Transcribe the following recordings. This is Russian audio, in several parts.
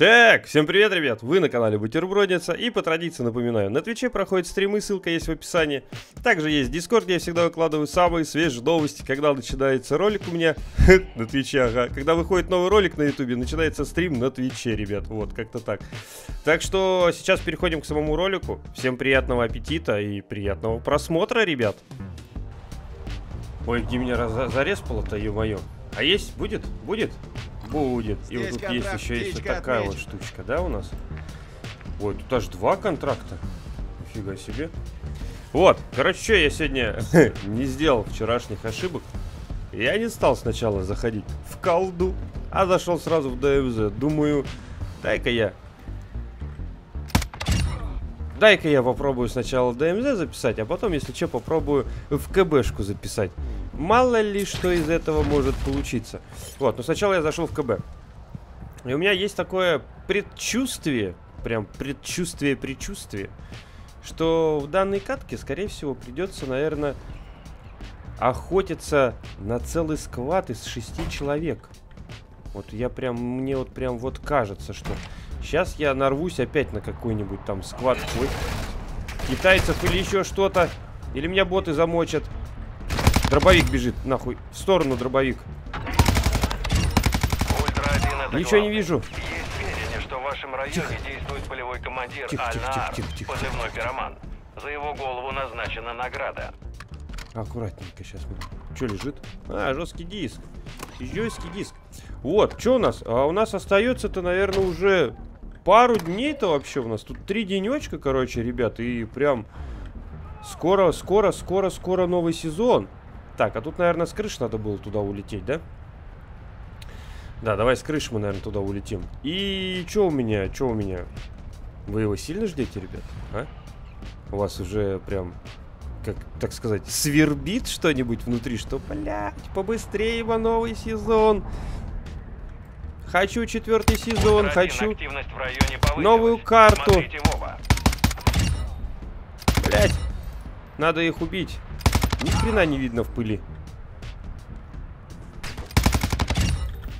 Так, всем привет, ребят! Вы на канале Бутербродница и по традиции напоминаю, на Твиче проходят стримы, ссылка есть в описании. Также есть Дискорд, где я всегда выкладываю самые свежие новости, когда начинается ролик у меня на Твиче, ага. Когда выходит новый ролик на Ютубе, начинается стрим на Твиче, ребят, вот, как-то так. Так что сейчас переходим к самому ролику. Всем приятного аппетита и приятного просмотра, ребят! Ой, где меня зарезало-то, ё-моё. А есть? Будет? Будет? Будет. И вот тут есть еще есть вот такая вот штучка, да, у нас? Ой, тут аж два контракта. Нифига себе. Вот, короче, что я сегодня не сделал вчерашних ошибок. Я не стал сначала заходить в колду, а зашел сразу в ДМЗ. Думаю, дай-ка я... Дай-ка я попробую сначала ДМЗ записать, а потом, если что, попробую в КБшку записать. Мало ли что из этого может получиться. Вот, но сначала я зашел в КБ. И у меня есть такое предчувствие, прям предчувствие-предчувствие, что в данной катке, скорее всего, придется, наверное, охотиться на целый сквад из шести человек. Вот я прям, мне вот прям вот кажется, что сейчас я нарвусь опять на какой-нибудь там сквад китайцев или еще что-то. Или меня боты замочат. Дробовик бежит, нахуй. В сторону дробовик. Ничего не вижу. Есть сведения, что в вашем районе Тихо. действует полевой командир Тихо, тихо, Альнаар, тихо, тихо, тихо. позывной пироман. За его голову назначена награда. Аккуратненько сейчас. Что лежит? А, жесткий диск. Жесткий диск. Вот, что у нас? А у нас остается-то, наверное, уже пару дней-то вообще у нас. Тут три денечка, короче, ребят. И прям скоро, скоро, скоро, скоро новый сезон. Так, а тут, наверное, с крыши надо было туда улететь, да? Да, давай с крыши мы, наверное, туда улетим. И что у меня? Что у меня? Вы его сильно ждете, ребят? А? У вас уже прям как, так сказать, свербит что-нибудь внутри, что, блядь, побыстрее бы новый сезон. Хочу четвертый сезон, Один, хочу, новую карту. Блядь, надо их убить. Ни хрена не видно в пыли.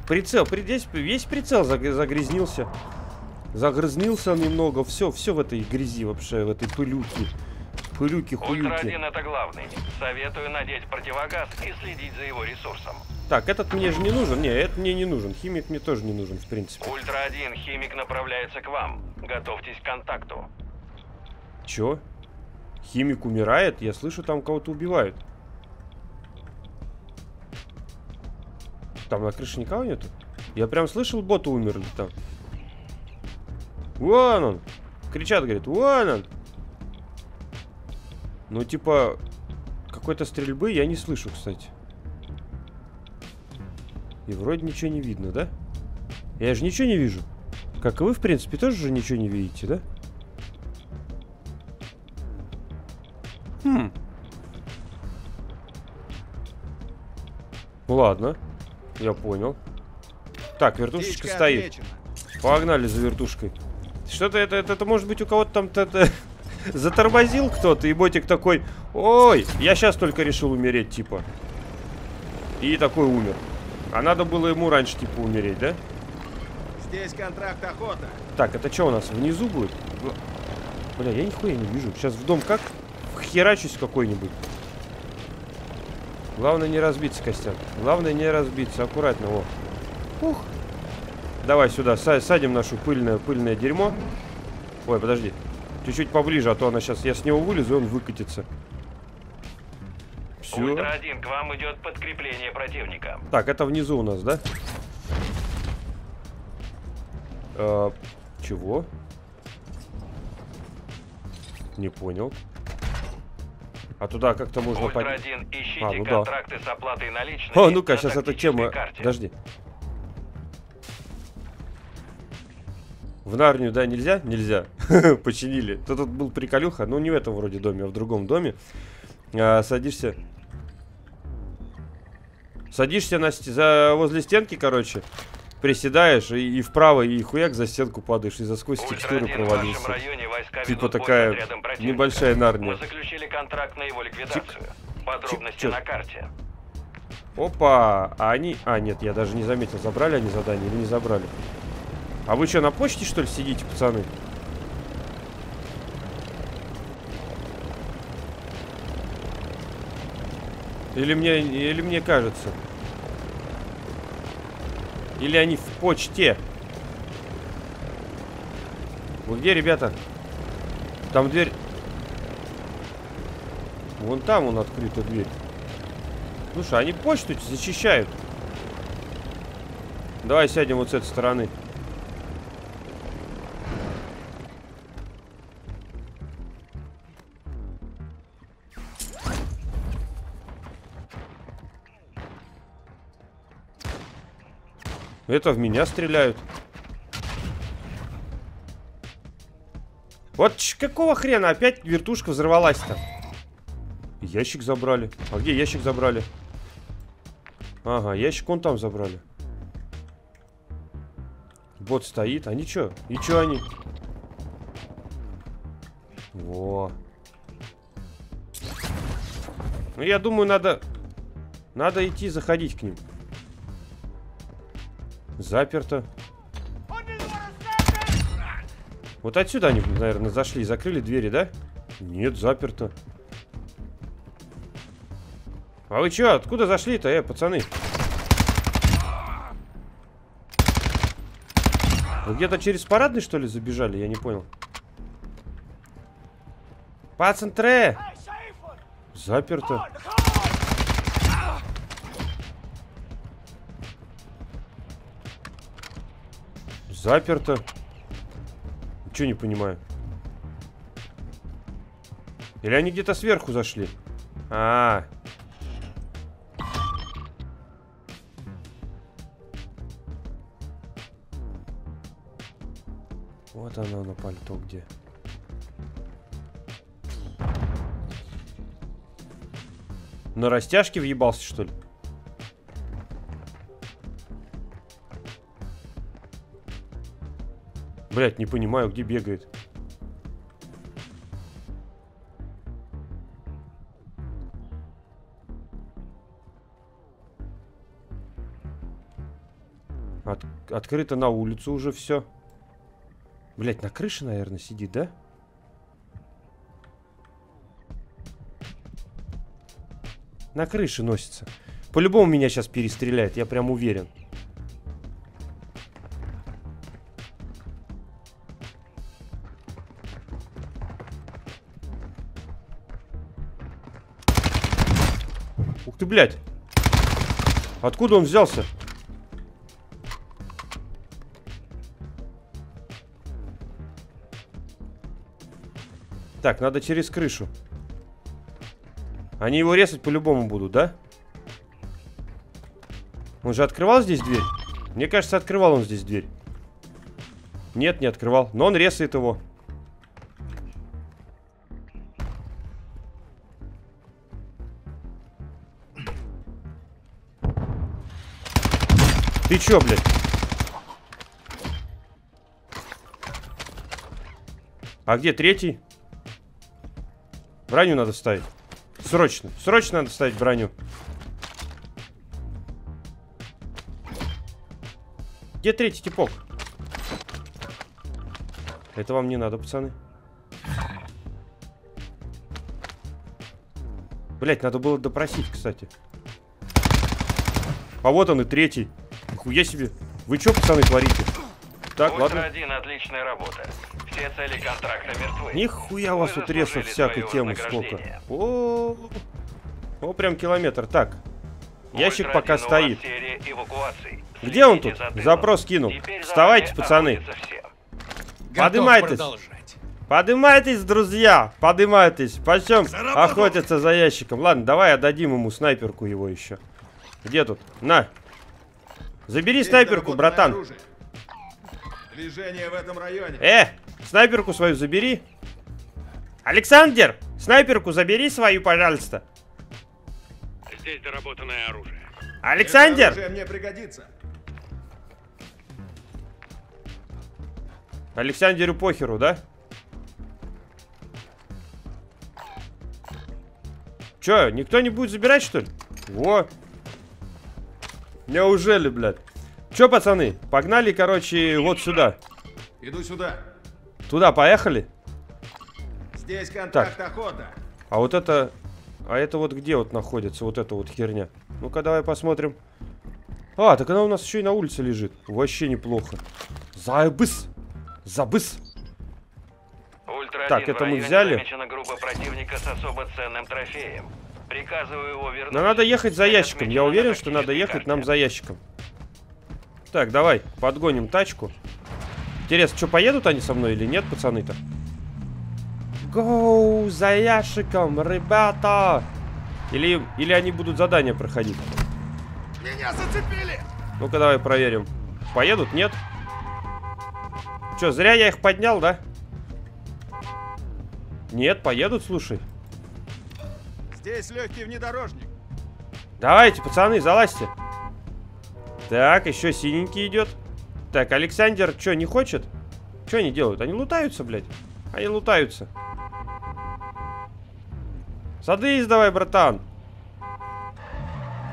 Прицел, при- здесь весь прицел заг- загрязнился. Загрязнился немного, все, все в этой грязи вообще, в этой пылюке. Пылюки, Ультра хуюки. 1 это главный. Советую надеть противогаз и следить за его ресурсом. Так, этот мне же не нужен. Не, этот мне не нужен. Химик мне тоже не нужен, в принципе. Ультра 1, химик направляется к вам. Готовьтесь к контакту. Чё? Химик умирает? Я слышу, там кого-то убивают. Там на крыше никого нету? Я прям слышал, боты умерли там. Вон он! Кричат, говорит, вон он! Ну, типа, какой-то стрельбы я не слышу, кстати. И вроде ничего не видно, да? Я же ничего не вижу. Как и вы, в принципе, тоже же ничего не видите, да? Хм. Ладно. Я понял. Так, вертушечка Птичка стоит. отмечена. Погнали за вертушкой. Что-то это, это, это может быть у кого-то там то затормозил кто-то, и ботик такой, ой, я сейчас только решил умереть, типа. И такой умер. А надо было ему раньше, типа, умереть, да? Здесь контракт охота. Так, это что у нас, внизу будет? Бля, я нихуя не вижу. Сейчас в дом как херачусь какой-нибудь. Главное не разбиться, Костян. Главное не разбиться. Аккуратно, о. Ух. Давай сюда, са- садим нашу пыльное, пыльное дерьмо. Ой, подожди. Чуть-чуть поближе, а то она сейчас, я с него вылезу, и он выкатится. Все. Ультра 1, к вам идет подкрепление противника. Так, это внизу у нас, да? Э, чего? Не понял. А туда как-то можно Ультра поднять. 1, ищите А, ну да. с оплатой наличными. О, ну-ка, сейчас тактической тема... карте. Подожди. В Нарнию, да, нельзя? Нельзя. Починили. То тут был приколюха, но не в этом вроде доме, а в другом доме. А, садишься... Садишься на сте- за... возле стенки, короче. Приседаешь и, и вправо, и хуяк за стенку падаешь, и за сквозь текстуры 1, в вашем провалился. районе войска Типа такая небольшая Нарния. Мы заключили контракт на его ликвидацию. Подробности чё? на карте. Опа! А они... А, нет, я даже не заметил, забрали они задание или не забрали. А вы что, на почте, что ли, сидите, пацаны? Или мне, или мне кажется? Или они в почте? Вы где, ребята? Там дверь... Вон там он открыта дверь. Слушай, они почту зачищают. Давай сядем вот с этой стороны. Это в меня стреляют. Вот какого хрена опять вертушка взорвалась-то? Ящик забрали. А где ящик забрали? Ага, ящик он там забрали. Бот стоит. Они что? И что они? Во. Ну, я думаю, надо... Надо идти заходить к ним. Заперто. Вот отсюда они, наверное, зашли и закрыли двери, да? Нет, заперто. А вы чё, откуда зашли-то, э, пацаны? Вы где-то через парадный, что ли, забежали? Я не понял. Пацантре! Заперто. Заперто. Чё не понимаю? Или они где-то сверху зашли? А, -а, а. Вот оно на пальто где. На растяжке въебался, что ли? Блять, не понимаю, где бегает. От открыто на улицу уже все. Блять, на крыше, наверное, сидит, да? На крыше носится. По-любому меня сейчас перестреляет, я прям уверен. Блядь. Откуда он взялся? Так, надо через крышу. Они его резать по-любому будут, да? Он же открывал здесь дверь? Мне кажется, открывал он здесь дверь. Нет, не открывал. Но он резает его. Ты чё, блядь? А где третий? Броню надо ставить. Срочно. Срочно надо ставить броню. Где третий типок? Это вам не надо, пацаны. Блять, надо было допросить, кстати. А вот он и третий. Нихуя себе. Вы что, пацаны, творите? Так, Ультра ладно. один, отличная работа. Все цели контракта мертвы. Нихуя у вас тут всякой темы сколько. вознаграждение. О, о, прям километр. Так, ящик Ультра пока стоит. Где он тут? Запрос кинул. Теперь Вставайте, пацаны. Подымайтесь. продолжать. Подымайтесь, друзья, подымайтесь. Почем охотятся за ящиком? Ладно, давай отдадим ему снайперку его еще. Где тут? На. Забери снайперку, братан. Движение в этом районе. Э, снайперку свою забери. Александр, снайперку забери свою, пожалуйста. Здесь доработанное оружие. Это Александр! оружие мне пригодится. Александру похеру, да? Чё, никто не будет забирать, что ли? Во. Неужели, блядь? Че, пацаны, погнали, короче, вот сюда. Иду сюда. Туда поехали. Здесь контакт охота. А вот это... А это вот где вот находится, вот эта вот херня? Ну-ка, давай посмотрим. А, так она у нас еще и на улице лежит. Вообще неплохо. Забыс! Забыс! Ультра Так, 1, это мы взяли. замечена группа противника с особо ценным трофеем. Приказываю его вернуть. Но надо ехать за ящиком. Я уверен, что надо ехать нам за ящиком. Так, давай, подгоним тачку. Интересно, что, поедут они со мной или нет, пацаны-то? Гоу, за ящиком, ребята! Или, или они будут задания проходить? Меня зацепили! Ну-ка, давай проверим. Поедут, нет? Че, зря я их поднял, да? Нет, поедут, слушай. Здесь легкий внедорожник. Давайте, пацаны, залазьте. Так, еще синенький идет. Так, Александр что, не хочет? Что они делают? Они лутаются, блядь. Они лутаются. Садись давай, братан.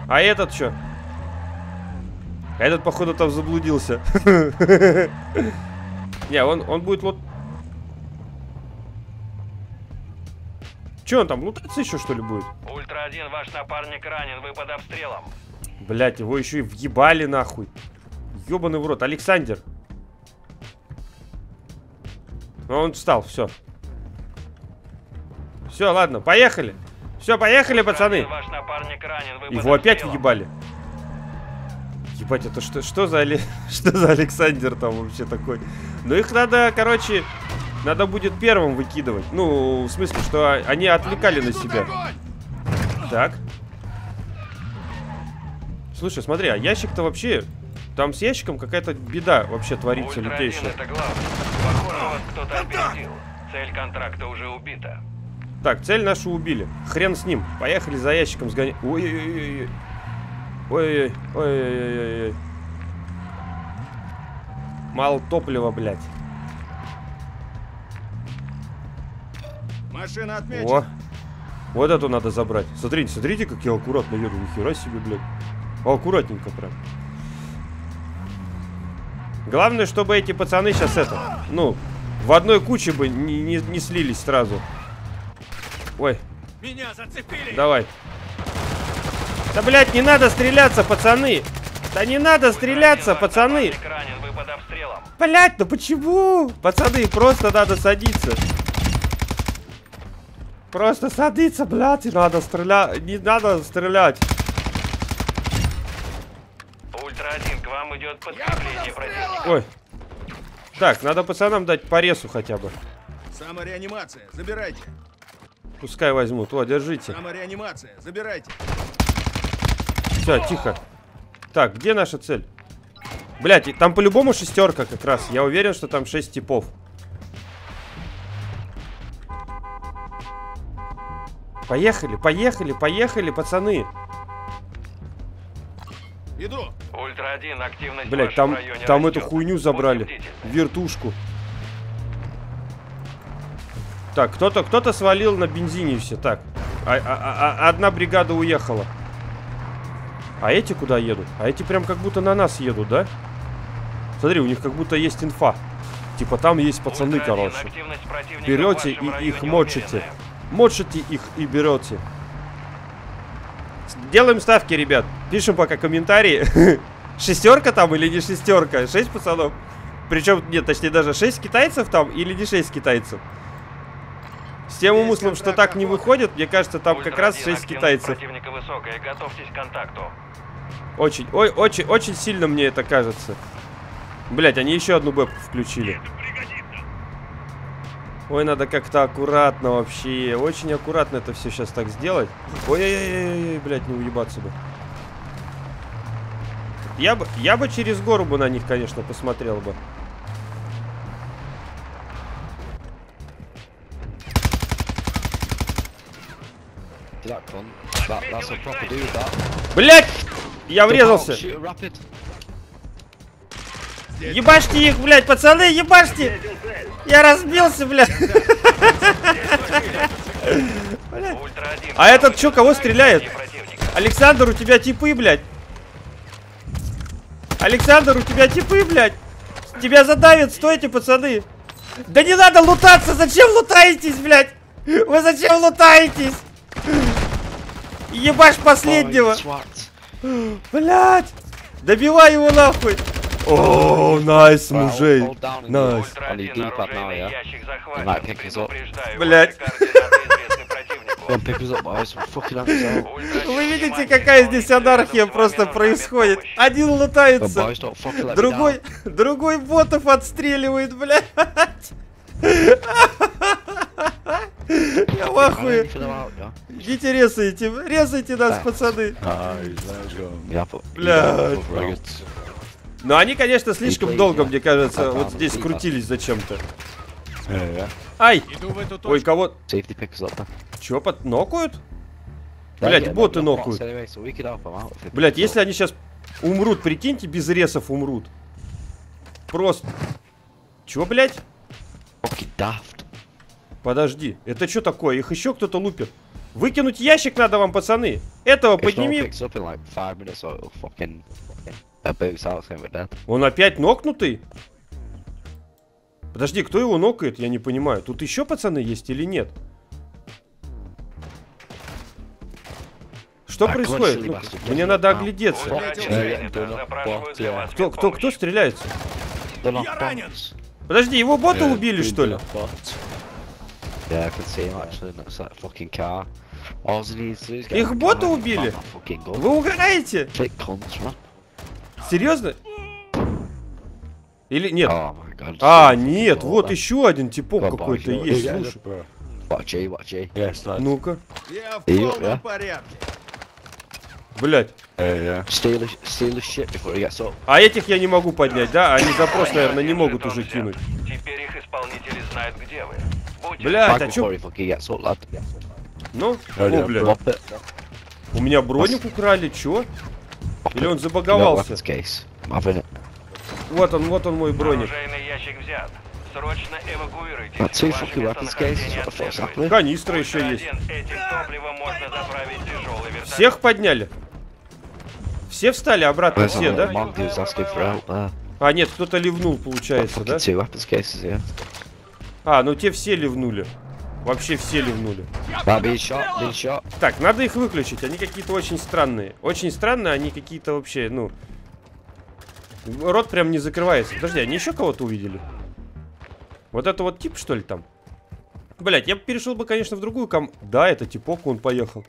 А этот что? Этот, походу, там заблудился. Не, он, он будет вот... Че он там, лутаться еще, что ли, будет? Ультра 1, ваш напарник ранен, вы под обстрелом. Блять, его еще и въебали нахуй. Ёбаный в рот. Александр. Ну, он встал, все. Все, ладно, поехали. Все, поехали, пацаны. 1, ваш напарник ранен, вы Его опять въебали. Ебать, это что, что за Али- что за Александр там вообще такой? Ну их надо, короче, надо будет первым выкидывать. Ну, в смысле, что они отвлекали на себя. Так. Слушай, смотри, а ящик-то вообще... Там с ящиком какая-то беда вообще творится Ультра 1, лютейшая. это главное. Похоже, вас кто-то опередил. Цель контракта уже убита. Так, цель нашу убили. Хрен с ним. Поехали за ящиком сгонять. Ой-ой-ой. Ой-ой-ой. Ой-ой-ой. Мало топлива, блядь. Машина О. отмечена. Вот эту надо забрать. Смотрите, смотрите, как я аккуратно еду. Нихера себе, блядь. Аккуратненько прям. Главное, чтобы эти пацаны сейчас это, ну, в одной куче бы не, не- не слились сразу. Ой, Меня зацепили! давай. Да, блядь, не надо стреляться, пацаны. Да не надо стреляться, Ультра 1, ваш пацаны. ранен, вы. Блядь, ну почему? Пацаны, просто надо садиться. Просто садиться, блядь, и надо стрелять. Не надо стрелять. Ультра 1, к вам идет подкрепление противника. Ой. Так, надо пацанам дать порезу хотя бы. Самореанимация, забирайте. Пускай возьмут. О, держите. Самореанимация, забирайте. Все, тихо. Так, где наша цель? Блять, там по-любому шестерка как раз. Я уверен, что там шесть типов. Поехали, поехали, поехали, пацаны. Иду. Ультра 1, активность Блять, там, там эту хуйню забрали. Вертушку. Так, кто-то кто-то свалил на бензине все. Так, а- а- а- а- одна бригада уехала. А эти куда едут? А эти прям как будто на нас едут, да? Смотри, у них как будто есть инфа. Типа там есть пацаны, Ультра 1, короче. Берете и их мочите. умеренная. Мочите их и берете. Делаем ставки, ребят. Пишем пока комментарии. Шестерка там или не шестерка? Шесть пацанов. Причем, нет, точнее даже шесть китайцев там или не шесть китайцев. С тем умыслом, что так не выходит, мне кажется, там как раз 1, шесть китайцев. Очень, ой, очень, очень сильно мне это кажется. Блять, они еще одну бэпку включили. Ой, надо как-то аккуратно вообще. Очень аккуратно это все сейчас так сделать. Ой-ой-ой, блядь, не уебаться бы. Я бы, я бы через гору бы на них, конечно, посмотрел бы. Блять! Я врезался. Ебашьте их, блядь, пацаны, ебашьте! Я разбился, блядь. Ультра 1. А этот чё, кого стреляет? Александр, у тебя типы, блядь. Александр, у тебя типы, блядь. Тебя задавят, стойте, пацаны. Да не надо лутаться, зачем лутаетесь, блядь? Вы зачем лутаетесь? Ебашь последнего. Блядь! Добивай его нахуй! О, nice, мужей! Найс. the- Ультра on the 1, D-pad now, оружейный yeah? ящик Right, захвачен. pick us up. Предупреждаю, Блядь. ваши координаты известны противнику. Come pick us up, boys. We're fucking out out. Ультра Вы видите, какая здесь анархия просто происходит? Один лутается, другой, другой ботов отстреливает, блядь. Я в ахуе. Идите резайте, резайте нас, пацаны. Блядь. Но они, конечно, слишком долго, мне кажется, вот здесь крутились зачем-то. Ай! Эту точку. Ой, кого... Чё, под... нокают? Getting боты нокают. Блять, если они сейчас умрут, прикиньте, без ресов умрут. Просто. Чё, блять? Fucking daft. Подожди, это что такое? Их еще кто-то лупит. Выкинуть ящик надо вам, пацаны. Этого подними. And we're dead. Он опять нокнутый? Подожди, кто его нокает? Я не понимаю. Тут еще пацаны есть или нет? Что Так, происходит? бastard. мне надо А. оглядеться. Кто, кто, кто стреляется? Я bots. Подожди, его бота убили, что ли? Get Их бота убили? Вы угораете? Серьезно? Или нет? Oh. А, нет, вот еще один типок какой-то есть, слушай. A G. Ну-ка, Я в полном порядке. gets up. А этих я не могу поднять, да? Они запрос, наверное, не могут уже кинуть. Теперь их исполнители знают, где вы. Back а чё? Ну, о, блядь. У меня броник украли, чё? Или он забаговался? Вот он, вот он мой броник. Ящик взят. Срочно happening? Канистра еще есть. Ультра-1, Этим топливом можно заправить тяжелый вертолет. Всех подняли? Все встали обратно, There's все, да? А, нет, кто-то ливнул, получается, да? А, ну те все ливнули. Вообще все ливнули. Shot, being shot. Так, надо их выключить. Они какие-то очень странные. Очень странные, они какие-то вообще, ну... Рот прям не закрывается. Подожди, они еще кого-то увидели? Вот это вот тип, что ли, там? Блять, я бы перешел бы, конечно, в другую ком... Да, это типок, он поехал.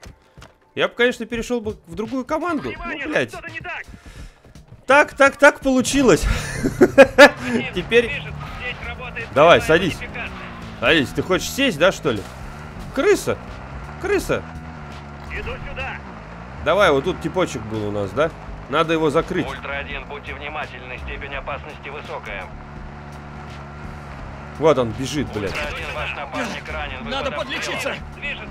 Я бы, конечно, перешел бы в другую команду. Ну, блядь. Так, так, так получилось. Теперь... Давай, садись. Садись, ты хочешь сесть, да, что ли? Крыса! Крыса! Иду сюда. Давай, вот тут типочек был у нас, да? Надо его закрыть. Ультра-1, будьте внимательны, степень опасности высокая. Вот он бежит, блядь. Ультра-1, ваш напарник ранен. вы Надо подлечиться. Движется.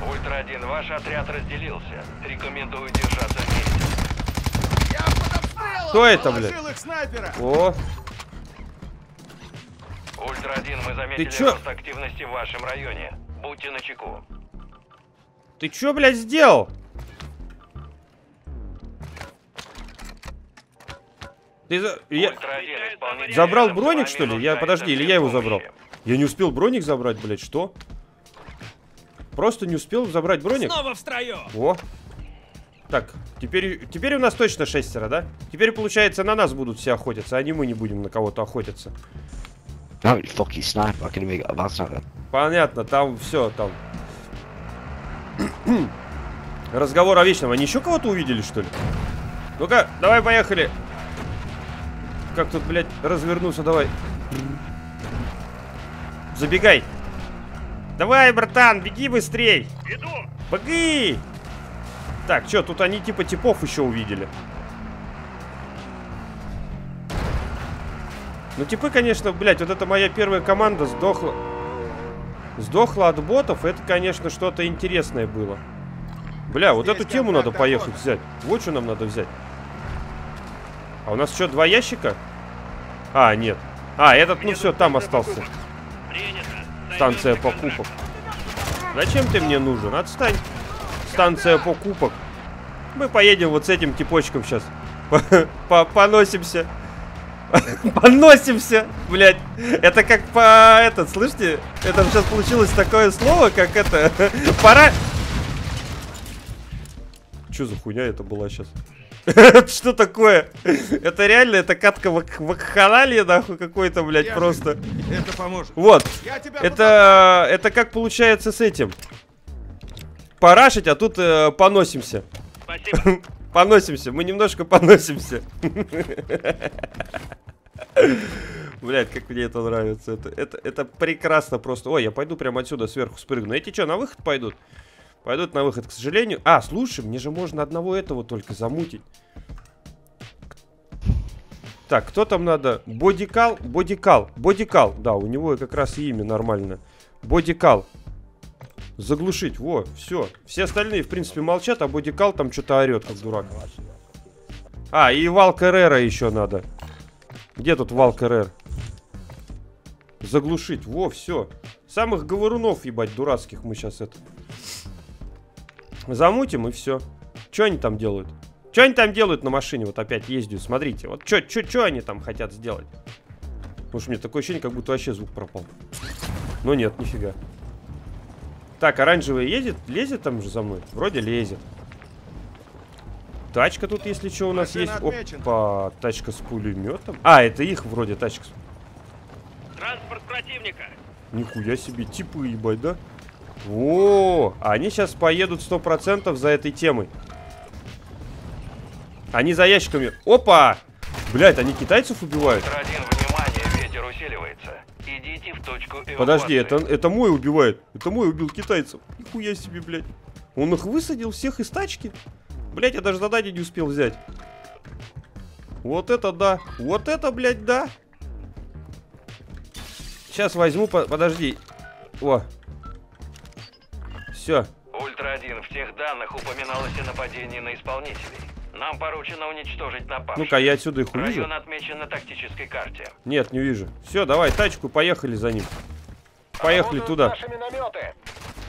Ультра-1, ваш отряд разделился. Рекомендую держаться вместе. Я под обстрелом. Кто это, блядь? Положил их снайпера. О, Ультра-1, мы заметили чё? рост активности в вашем районе. Будьте начеку. ты чё, блядь, сделал? Ты за... я- Ультра-1, исполнитель Забрал броник, что ли? Я, подожди, или я его забрал? Я не успел броник забрать, блядь, что? Просто не успел забрать броник? Снова в строю. О. Так, теперь, теперь у нас точно шестеро, да? Теперь, получается, на нас будут все охотиться, а не мы не будем на кого-то охотиться. No, you fucking sniper. I can make. Понятно, там все, там. Разговор о вечном. Они еще кого-то увидели, что ли? Ну-ка, давай, поехали. Как тут, блядь, развернуться, давай. Забегай. Давай, братан, беги быстрей. Иду. Беги! Так, что, тут они типа типов еще увидели. Ну, типы, конечно, блядь, вот это моя первая команда сдохла. Сдохла от ботов, это, конечно, что-то интересное было. Бля, вот Здесь эту тему надо поехать охота. взять. Вот что нам надо взять. А у нас что, два ящика? А, нет. А, этот, ну все, там остался. Станция покупок. Зачем ты мне нужен? Отстань. Станция покупок. Мы поедем вот с этим типочком сейчас. Поносимся. Поносимся, блядь. Это как по... Этот, слышите? Это сейчас получилось такое слово, как это... Пора... Что за хуйня это была сейчас? Что такое? Это реально, это катка вакханалия, нахуй, какой-то, блядь, Я просто. Это поможет. Вот. Это, это как получается с этим? Парашить, а тут э, поносимся. Спасибо. Поносимся, мы немножко поносимся. Блять, как мне это нравится. Это, это, это прекрасно просто. Ой, я пойду прямо отсюда сверху спрыгну. Эти что, на выход пойдут? Пойдут на выход, к сожалению. А, слушай, мне же можно одного этого только замутить. Так, кто там надо? Бодикал? Бодикал. Бодикал. Да, у него как раз и имя нормально. Бодикал. Заглушить. Во, все. Все остальные, в принципе, молчат, а Бодикал там что-то орет, как дурак. А, и Вал Керрера еще надо. Где тут Вал Керрер? Заглушить. Во, все. Самых говорунов, ебать, дурацких мы сейчас это... Замутим и все. Что они там делают? Что они там делают на машине? Вот опять ездю, смотрите. Вот что они там хотят сделать? Потому что мне такое ощущение, как будто вообще звук пропал. Но нет, нифига. Так, оранжевый едет? Лезет там же за мной? Вроде лезет. Тачка тут, если что, у нас Машина есть. Опа, тачка с пулеметом. А, это их вроде тачка. Транспорт противника. Нихуя себе, типы ебать, да? О, они сейчас поедут 100% за этой темой. Они за ящиками. Опа! Блять, они китайцев убивают. Точку. Подожди, это, это мой убивает. Это мой убил китайцев. Нихуя себе, блядь. Он их высадил всех из тачки. Блять, я даже задание не успел взять. Вот это да. Вот это, блядь, да. Сейчас возьму, по- подожди. О. Все. Ультра один, в тех данных упоминалось о нападении на исполнителей. Нам поручено уничтожить напавших. Ну-ка, я отсюда их увижу. Район отмечен на тактической карте. Нет, не вижу. Все, давай тачку, поехали за ним. Поехали туда.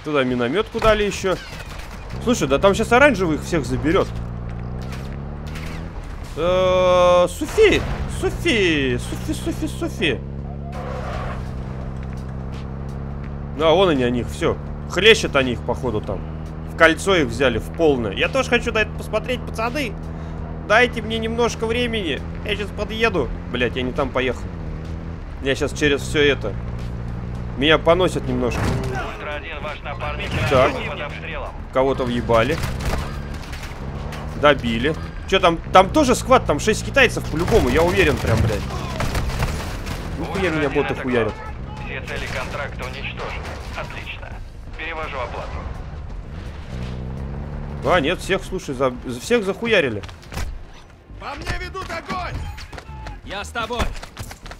Туда минометку дали еще. Слушай, да там сейчас оранжевый их всех заберет. Э, Суфи! Суфи! Суфи, Суфи, Суфи! А, вон они, они их, все. Хлещут они их, походу, там. В кольцо их взяли, в полное. Я тоже хочу на это посмотреть, пацаны. Дайте мне немножко времени. Я сейчас подъеду. Блять, я не там поехал. Я сейчас через все это. Меня поносят немножко. Так. Кого-то въебали. Добили. Че там? Там тоже схват, там 6 китайцев по-любому, я уверен прям, блядь. Нихуя меня боты хуярят. Все цели контракта уничтожены. Отлично. Перевожу оплату. А, нет, всех, слушай, за... всех захуярили. По мне ведут огонь! Я с тобой.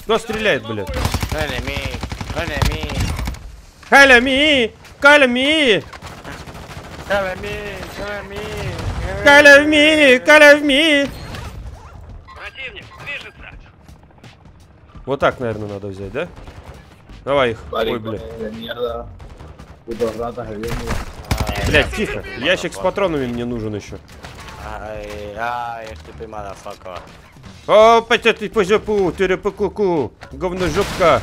Кто стреляет, блядь? Enemy! Enemy! Халями! Калями! Enemy! Enemy! Калями! Калями! Противник движется. Вот так, наверное, надо взять, да? Давай их. Ой, блядь. Блядь, тихо. Ящик с патронами мне нужен еще. Ай, ай, stupid motherfucker. О, пойдет ты по жопу, терепекуку, говно жопка.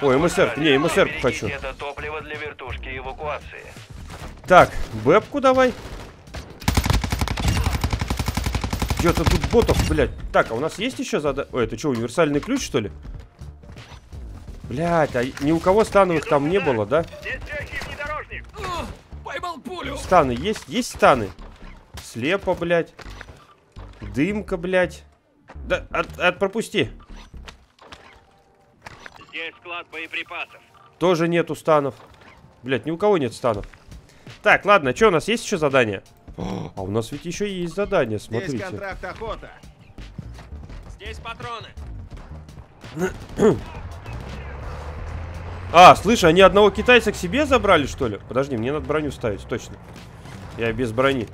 Ой, МСР, не, МСР хочу. Это топливо для вертушки эвакуации. Так, бэбку давай. Что-то тут ботов, блядь. Так, а у нас есть еще задание? Ой, это что, универсальный ключ, что ли? Блядь, а ни у кого становых там не было, да? Здесь. Поймал пулю. Станы есть? Есть станы? Слепо, блядь. Дымка, блядь. Да, от, от- пропусти. Здесь склад боеприпасов. Тоже нету станов. Блядь, ни у кого нет станов. Так, ладно, что, у нас есть еще задание? О, А у нас ведь еще есть задание, Здесь смотрите. контракт охота. Здесь патроны. А, слышь, они одного китайца к себе забрали, что ли? Подожди, мне надо броню ставить, точно. Я без брони.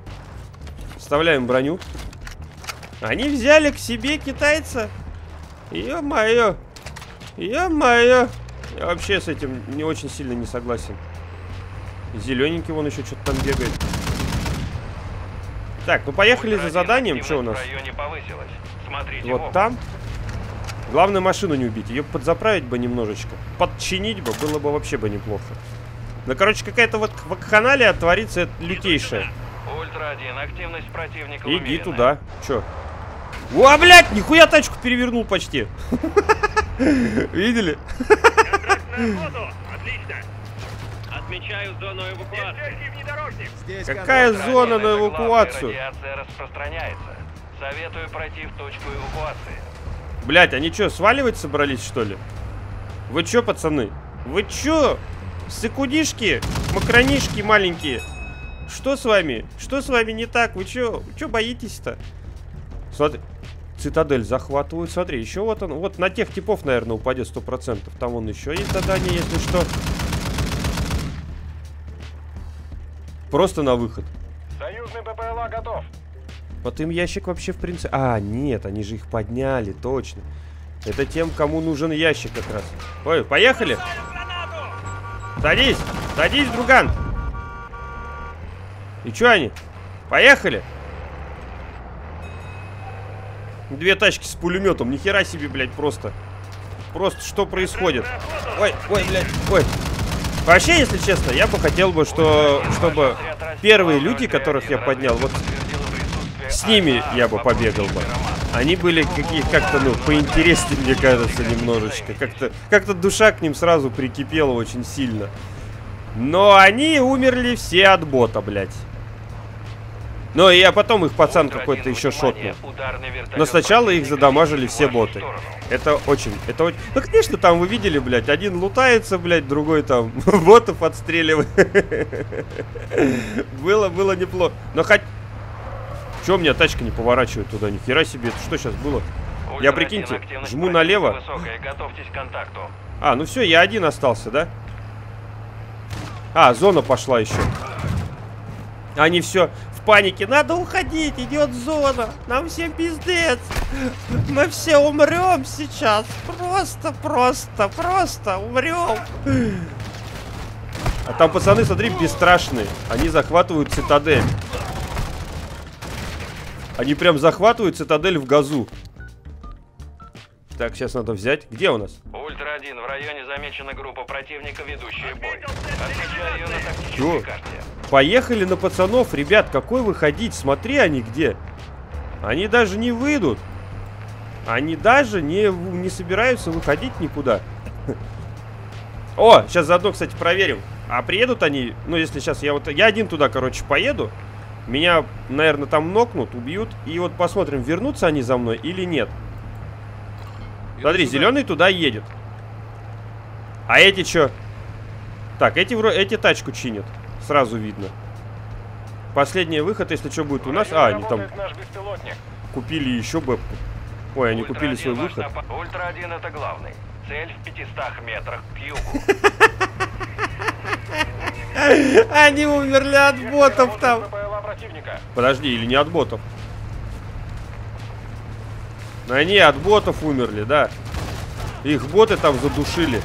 Вставляем броню. Они взяли к себе китайца? Ё-моё. Ё-моё. Я вообще с этим не очень сильно не согласен. Зелененький вон еще что-то там бегает. Так, ну поехали за Ультра-1, заданием. Что у нас? Вот там. Главное машину не убить. Ее подзаправить бы немножечко. Подчинить бы, было бы вообще бы неплохо. Ну, короче, какая-то вот вакханалия творится это лютейшая. Ультра-1, активность противника Иди умеренная. туда. Чё? О, блядь, нихуя тачку перевернул почти. Видели? Отмечаю зону эвакуации. Какая Ультра-1, зона на эвакуацию? Радиация распространяется. Советую пройти в точку эвакуации. Блядь, они чё, сваливать собрались, что ли? Вы чё, пацаны? Вы чё? Сыкудишки? Макронишки маленькие? Что с вами? Что с вами не так? Вы чё? Вы чё боитесь-то? Смотри. Цитадель захватывают. Смотри, еще вот он. Вот на тех типов, наверное, упадет 100%. Там вон еще есть задание, если что. Просто на выход. Союзный БПЛА готов. Вот им ящик вообще в принципе... А, нет, они же их подняли, точно. Это тем, кому нужен ящик как раз. Ой, поехали. Садись, садись, друган. И чё они? Поехали. Две тачки с пулеметом, нихера себе, блядь, просто. Просто что происходит? Ой, ой, блядь, ой. Вообще, если честно, я бы хотел бы, что, чтобы первые люди, которых я поднял, вот с ними я бы побегал бы. Они были какие как-то, ну, поинтереснее, мне кажется, немножечко. Как-то как душа к ним сразу прикипела очень сильно. Но они умерли все от бота, блядь. Ну, и а потом их пацан какой-то еще шотнул. Но сначала их задамажили все боты. Это очень, это очень... Ну, конечно, там вы видели, блядь, один лутается, блядь, другой там ботов отстреливает. Было, было неплохо. Но хоть... Чё у меня тачка не поворачивает туда? Нихера себе, это что сейчас было? Я, прикиньте, жму налево. Высокая. А, ну все, я один остался, да? А, зона пошла еще. Они все в панике. Надо уходить, идет зона. Нам всем пиздец. Мы все умрем сейчас. Просто, просто, просто умрем. А там пацаны, смотри, бесстрашные. Они захватывают цитадель. Они прям захватывают цитадель в газу. Так, сейчас надо взять. Где у нас? Ультра-1, в районе замечена группа противника, ведущая бой. Отмечаю ее на Чё? тактической карте. Поехали на пацанов, ребят, какой выходить? Смотри, они где. Они даже не выйдут. Они даже не, не собираются выходить никуда. О, сейчас заодно, кстати, проверим. А приедут они, ну, если сейчас я вот... Я один туда, короче, поеду. Меня, наверное, там нокнут, убьют. И вот посмотрим, вернутся они за мной или нет. Смотри, зеленый туда едет. А эти что? Так, эти, эти тачку чинят. Сразу видно. Последний выход, если что будет у нас. А, они там купили еще бэпку. Ой, они купили Ультра-1 свой выход. напа- Ультра-1 это главный. Цель в 500 метрах к югу. Они умерли от ботов там. Противника. Подожди, или не от ботов? Они от ботов умерли, да. Их боты там задушили.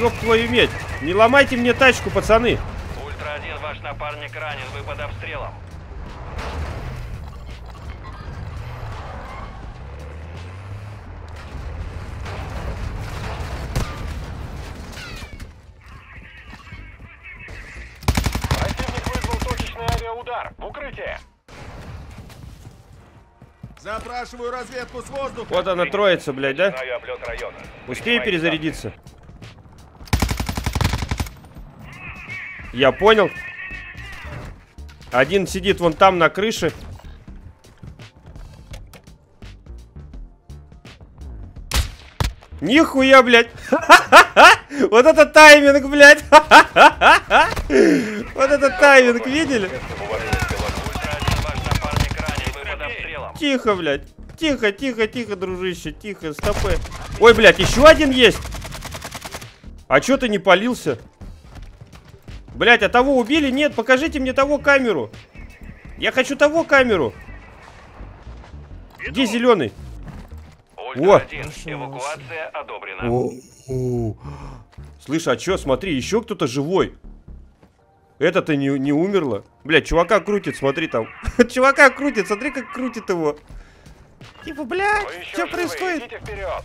Ёб твою медь. Не ломайте мне тачку, пацаны. Ультра-1, ваш напарник ранен, вы под обстрелом. Запрашиваю разведку с воздуха. Вот она троица, блядь, да? Успею Принимайте перезарядиться. Я понял. Один сидит вон там на крыше. Нихуя, блядь. Вот это тайминг, блядь. Вот это тайминг, видели? Ультра-1, ваш напарник ранен, вы под обстрелом. Тихо, блядь. Тихо, тихо, тихо, дружище, тихо, стопы. Ой, блядь, еще один есть. А чё ты не полился? Блядь, а того убили? Нет, покажите мне того камеру. Я хочу того камеру. Где зеленый? Ультра-1, эвакуация одобрена. Слышь, а чё, смотри, еще кто-то живой. Это-то не, не умерло. Блядь, чувака крутит, смотри там. чувака крутит, смотри, как крутит его. Типа, блядь, что происходит? Идите вперед.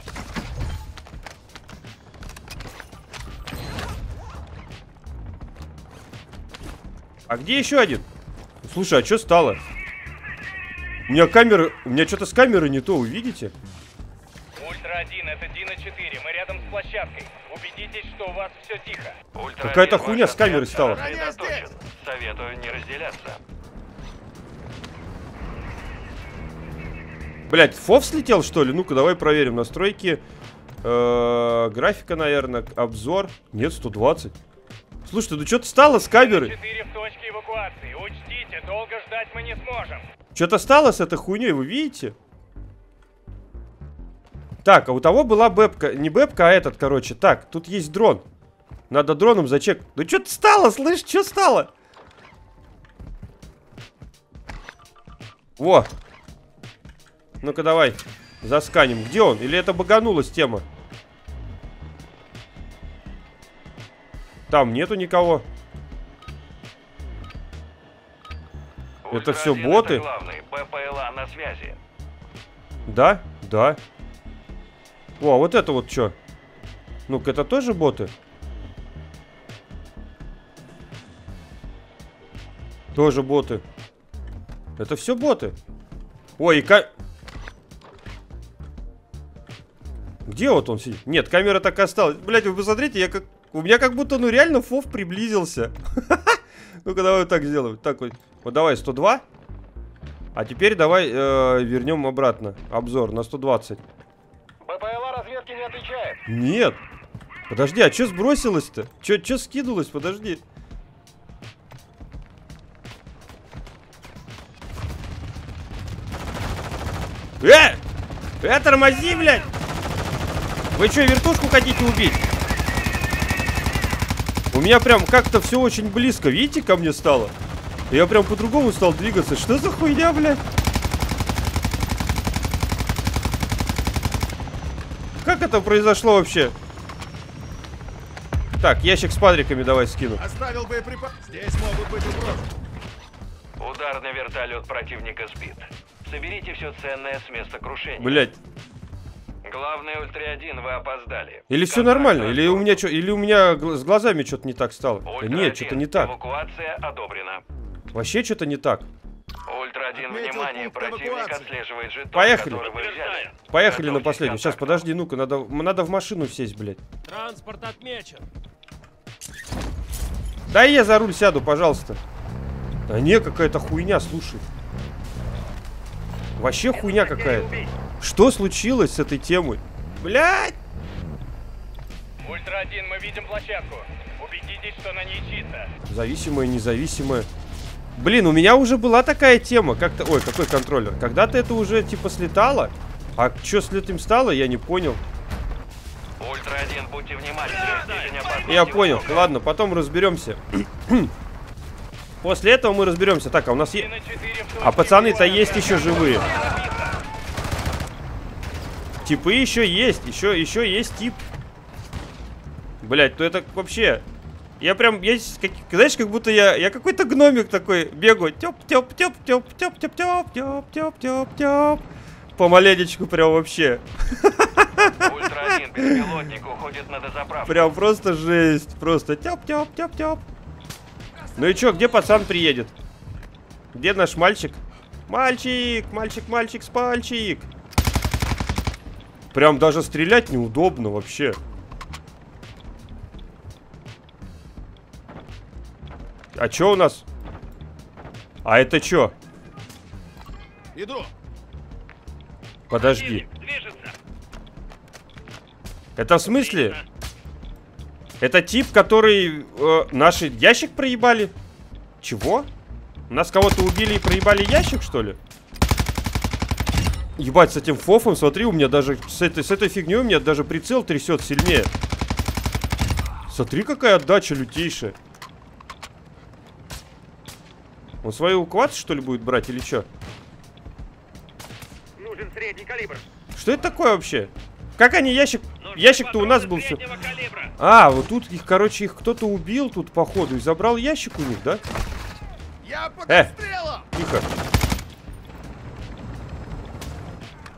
А где еще один? Слушай, а что стало? У меня камера... У меня что-то с камерой не то, вы видите? Ультра-1, это Дина-4. Мы рядом с площадкой. Убедитесь, что у вас все тихо. Какая-то хуйня с камерой стала. Советую не разделяться. Блять, фов слетел, что ли? Ну-ка, давай проверим настройки. Э, Графика, наверное, обзор. Нет, 120. Слушай, ну что-то стало с камерой. 4 в точке эвакуации. Учтите, долго ждать мы не сможем. Что-то стало с этой хуйней, вы видите? Так, а у того была бэпка. Не бэпка, а этот, короче. Так, тут есть дрон. Надо дроном зачек. Ну что-то стало, слышь, что стало? Во. Ну-ка давай, засканим. Где он? Или это баганулась тема? Там нету никого. Это Ультра-1 боты? Это главный. БПЛА на связи. Да? Да. О, а вот это вот что? Ну-ка, это тоже боты? Тоже боты. Это все боты. Ой, и ка... Где вот он сидит? Нет, камера так осталась. Блять, вы посмотрите, я как... У меня как будто, ну реально, фов приблизился. Ну-ка, давай вот так сделаем. Так вот. Вот давай, 102. А теперь давай э, вернем обратно. Обзор на 120. БПЛА разведки не отвечает. Нет. Подожди, а что сбросилось-то? Че скинулось? Подожди. Э! Э, тормози, блядь! Вы что, вертушку хотите убить? У меня прям как-то все очень близко, видите, ко мне стало? Я прям по-другому стал двигаться. Что за хуйня, блядь? Как это произошло вообще? Так, ящик с падриками давай скину. Оставил боеприпас. Здесь могут быть угрозы. Ударный вертолет противника сбит. Соберите все ценное с места крушения. Блять. Главный Ультра-1, вы опоздали. Или все нормально, или у меня что, или у меня с глазами что-то не так стало. Да Ультра-1, нет, что-то не так. Эвакуация одобрена. Вообще что-то не так. Ультра-1, Отметил внимание, противник отслеживает жетон, Поехали. который вы взяли. Поехали на последнюю. Сейчас, подожди, ну-ка, надо, надо в машину сесть, блядь. Транспорт отмечен. Дай я за руль сяду, пожалуйста. Да не, какая-то хуйня, слушай. Вообще хуйня какая-то. Что случилось с этой темой? Блядь! Ультра-1, мы видим площадку. Убедитесь, что на ней чисто. Зависимая, независимая. Блин, у меня уже была такая тема. Как-то. Ой, какой контроллер? Когда-то это уже типа слетало. А что с этим стало, я не понял. Ультра-1, будьте внимательны. Я понял. высокая. Ладно, потом разберемся. После этого мы разберемся. Так, а у нас есть. Дина-4 в точке А пацаны-то есть еще живые. Типы еще есть. Еще, еще есть тип. Блять, ну это вообще. Я прям, я, как- знаешь, как будто я, я какой-то гномик такой бегаю. Тёп, тёп, тёп, тёп, тёп, тёп, тёп, тёп, тёп, тёп, тёп. Помаленечку прям вообще. Ультра-1, беспилотник уходит на дозаправку. Прям просто жесть. Просто тёп, тёп, тёп, тёп. Ну и чё, где пацан приедет? Где наш мальчик? Мальчик, мальчик, мальчик, спальчик. Прям даже стрелять неудобно вообще. А чё у нас? А это чё? Иду. Подожди. Движется. Это в смысле? Это тип, который э, наши ящик проебали? Чего? Нас кого-то убили и проебали ящик, что ли? Ебать, с этим фофом, смотри, у меня даже с этой, с этой фигней у меня даже прицел трясет сильнее. Смотри, какая отдача лютейшая. Он свою эвакуацию, что ли, будет брать или что? Нужен средний калибр. Что это такое вообще? Как они ящик... Ящик-то у нас был все... калибра. А, вот тут их, короче, их кто-то убил тут, походу, и забрал ящик у них, да? Я под Э. Тихо.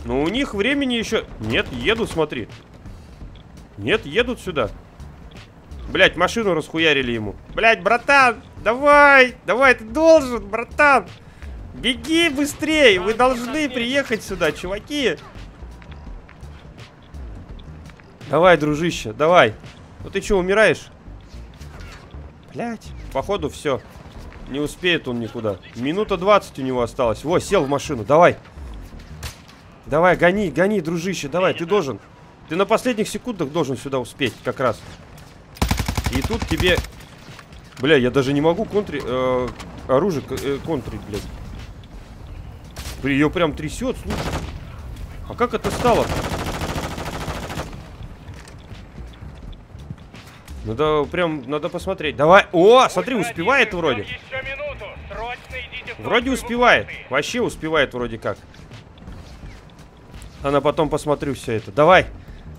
Ну, у них времени еще... Нет, едут, смотри. Нет, едут сюда. Блять, машину расхуярили ему. Блять, братан, давай, давай, ты должен, братан. Беги быстрее, вы должны приехать сюда, чуваки. Давай, дружище, давай. Ну ты что, умираешь? Блять, походу все. Не успеет он никуда. Минута 20 у него осталось. Во, сел в машину. Давай. Давай, гони, гони, дружище. Давай, ты должен. Ты на последних секундах должен сюда успеть, как раз. И тут тебе... Бля, я даже не могу контри... э, оружие э, контрить, блядь. Ее прям трясет, слушай. А как это стало? Надо прям, надо посмотреть. Давай. О, смотри, Ультра-1, успевает вроде. Вроде успевает. Вообще успевает вроде как. А на потом посмотрю все это. Давай.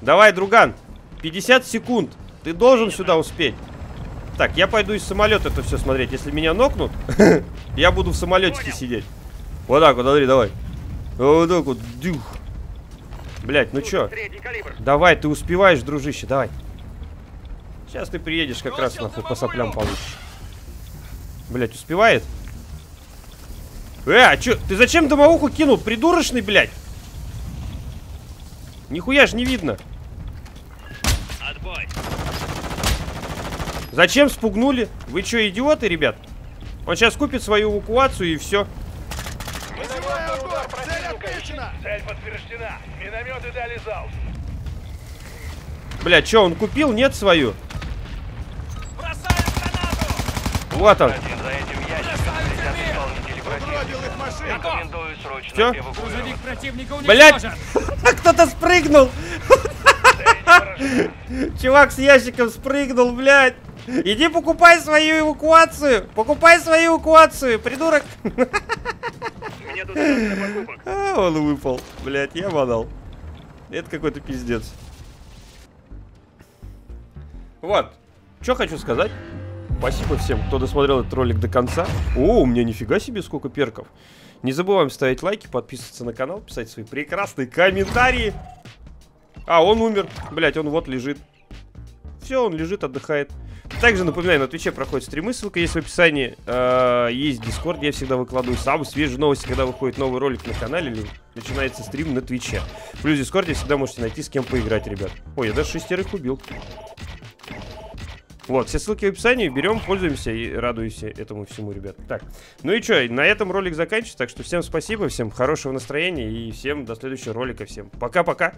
Давай, друган. 50 секунд. Ты должен сюда успеть. Так, я пойду из самолета это все смотреть. Если меня нокнут, я буду в самолете сидеть. Вот так вот, смотри, давай. Вот так вот. Дюх. Блять, ну чё? Давай, ты успеваешь, дружище, давай. Сейчас ты приедешь как раз нахуй по соплям получишь. Блять, успевает? Э, а чё? Ты зачем домовуху кинул? Придурочный, блядь? Нихуя ж не видно. Зачем спугнули? Вы чё, идиоты, ребят? Он сейчас купит свою эвакуацию и все. Цель подтверждена. Минометы дали залп. Бля, чё, он купил? Нет свою? Бросаю гранату! Вот он. Один за этим ящиком следят исполнители противника. Угробил их машину! Рекомендую срочно Всё? противника уничтожен! Кто-то спрыгнул! Чувак с ящиком спрыгнул, блядь! Иди покупай свою эвакуацию! Покупай свою эвакуацию, придурок! Мне тут срочно покупок. А, он выпал. Блядь, я банал. Это какой-то пиздец. Вот. Что хочу сказать. Спасибо всем, кто досмотрел этот ролик до конца. О, у меня нифига себе сколько перков. Не забываем ставить лайки, подписываться на канал, писать свои прекрасные комментарии. А, он умер. Блять, он вот лежит. Все, он лежит, отдыхает. Также напоминаю, на Twitch е проходят стримы, ссылка есть в описании. Э, Есть Discord, я всегда выкладываю самые свежие новости, когда выходит новый ролик на канале или начинается стрим на Twitch е. Плюс в Дискорде всегда можете найти с кем поиграть, ребят. Ой, я даже шестерых убил. Вот, все ссылки в описании, берем, пользуемся и радуемся этому всему, ребят. Так, ну и что, на этом ролик заканчивается, так что всем спасибо, всем хорошего настроения и всем до следующего ролика, всем пока-пока.